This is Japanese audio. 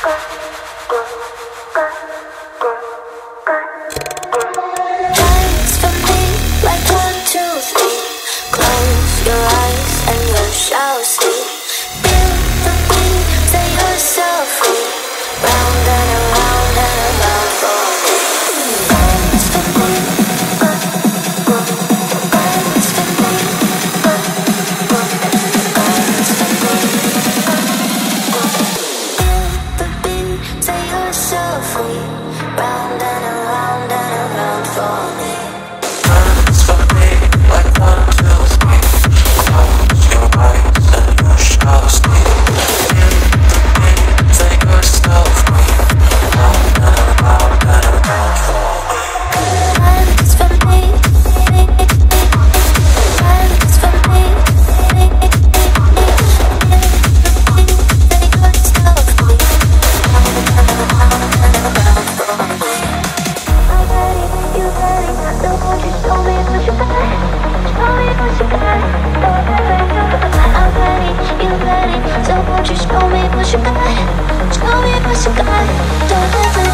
Música me başka Tell me başka Don't listen